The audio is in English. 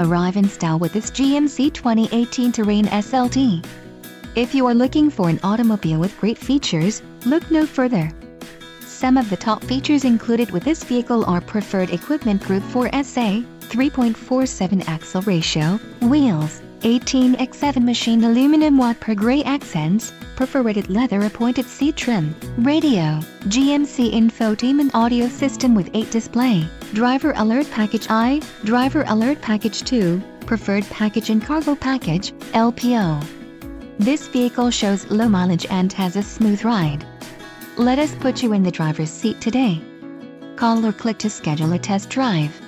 Arrive in style with this GMC 2018 Terrain SLT. If you are looking for an automobile with great features, look no further. Some of the top features included with this vehicle are preferred equipment group 4SA, 3.47 axle ratio, wheels, 18x7 machined aluminum watt per gray accents, perforated leather appointed seat trim, radio, GMC infotainment audio system with 8 display, driver alert package I, driver alert package 2, preferred package and cargo package, LPO. This vehicle shows low mileage and has a smooth ride. Let us put you in the driver's seat today. Call or click to schedule a test drive.